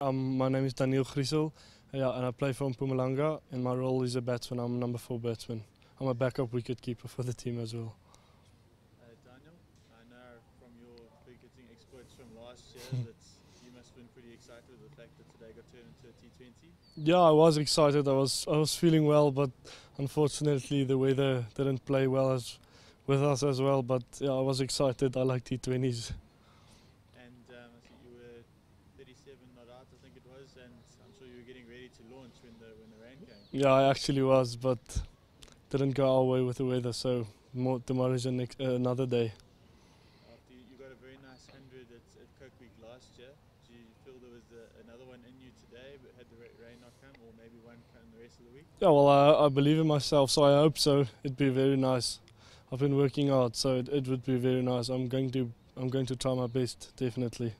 Um, my name is Daniel Griesel, yeah, and I play for Mpumalanga, and my role is a batsman. I'm a number four batsman. I'm a backup wicket keeper for the team as well. Uh, Daniel, I know from your cricketing exploits from last year that you must have been pretty excited with the fact that today got turned into a T20. Yeah, I was excited. I was I was feeling well, but unfortunately the weather didn't play well as with us as well. But yeah, I was excited. I like T20s. And um, I think you were 37 not out, I think it was, and I'm sure you were getting ready to launch when the when the rain came. Yeah, I actually was, but didn't go our way with the weather. So more, tomorrow's next, uh, another day. After you, you got a very nice 100 at, at Coke Week last year, do you feel there was the, another one in you today, but had the ra- rain not come, or maybe one come the rest of the week? Yeah, well, I, I believe in myself, so I hope so. It'd be very nice. I've been working hard, so it, it would be very nice. I'm going to I'm going to try my best, definitely.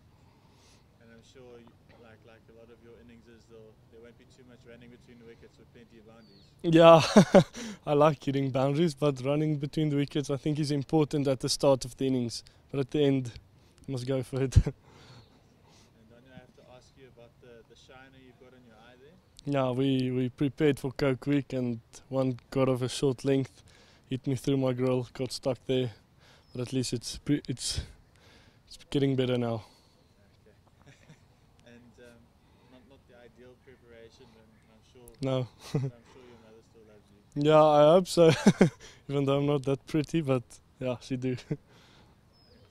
And I'm sure, you, like like a lot of your innings, is there won't be too much running between the wickets with plenty of boundaries. Yeah, I like hitting boundaries, but running between the wickets I think is important at the start of the innings. But at the end, you must go for it. And I have to ask you about the, the shiner you've got on your eye there. yeah, we, we prepared for Coke Week and one got of a short length hit me through my grill, got stuck there. But at least it's pre- it's it's getting better now. And um, not not the ideal preparation, and I'm sure No. I'm sure your mother still loves you. Yeah, I hope so. Even though I'm not that pretty, but yeah, she do.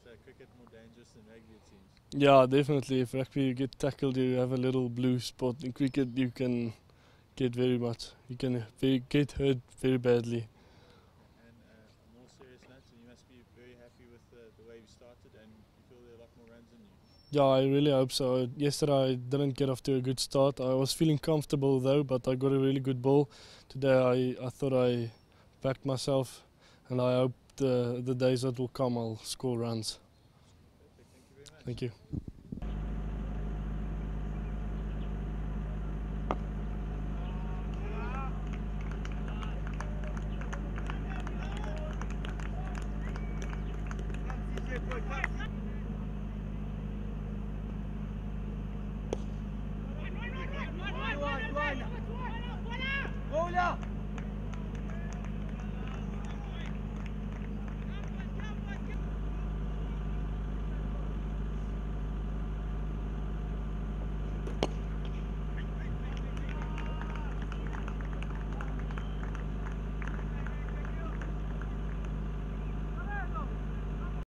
So cricket more dangerous than rugby it seems. Yeah, definitely. If rugby you get tackled, you have a little blue spot. In cricket, you can get very much. You can very, get hurt very badly. And uh, more serious notes, you must be very happy with the, the way you started, and you feel there are a lot more runs in you. Yeah, I really hope so. Yesterday I didn't get off to a good start. I was feeling comfortable though, but I got a really good ball. Today I, I thought I backed myself, and I hope the the days that will come I'll score runs. Thank you.